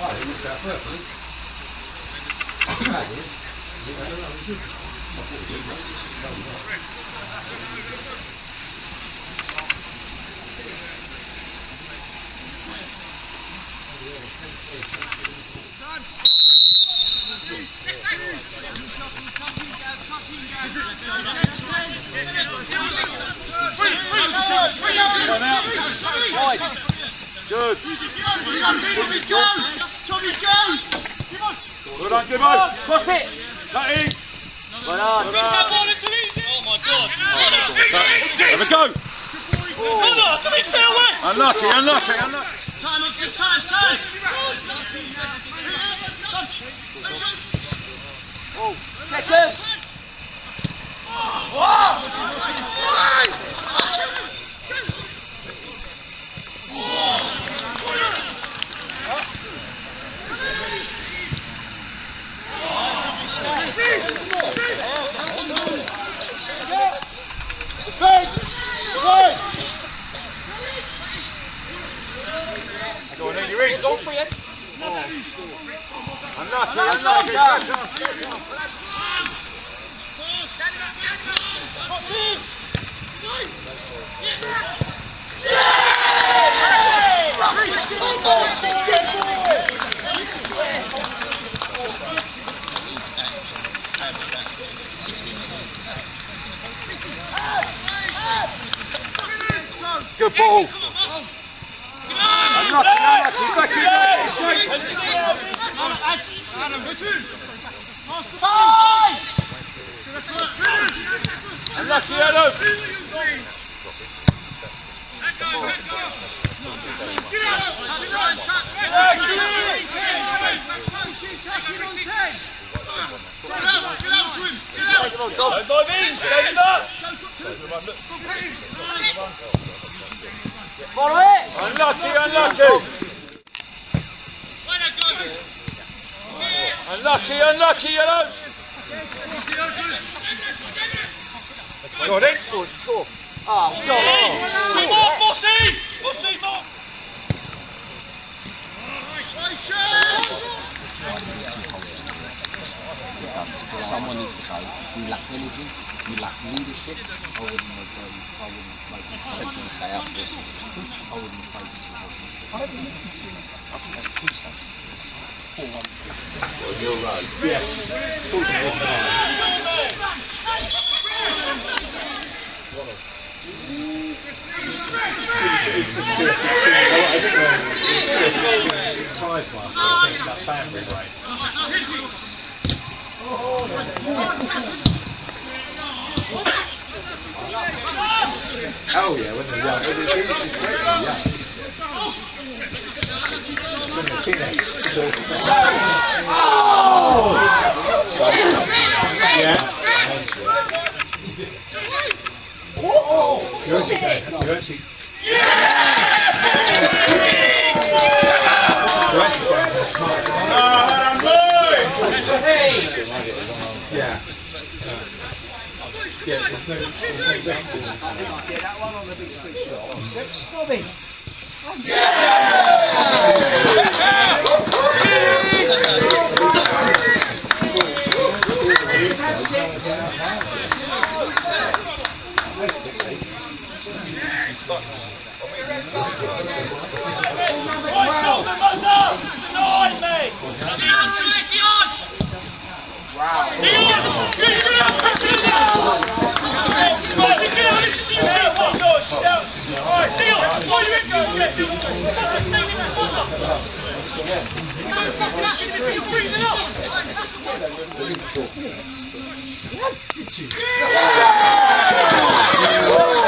Oh, you looked out perfectly. Good. Good on, good. Cross it. That in. Well done. Have a go. Unlucky, unlucky, unlucky. Second. Go on, then you're in. Go for it. Unlucky, unlucky. Good Unlucky, Adam! Let go, let go! Get out! Get out! Get out! Get out! Get out to him! Get out! Go, Bobby! Go, Bobby! Go on, then. Good, score. Oh, go. Someone needs to go. You lack energy, you lack leadership. I wouldn't make um, I wouldn't make take them to stay out this. I wouldn't focus on I think that's two subs. Four one. Oh yeah, when they're young. It's, it's, it's great when they're young. When they're teenagers. So, yeah. Oh! You're actually going. You're actually. You're actually going to smart. Yeah. Yeah, Yes, bitch. Yeah!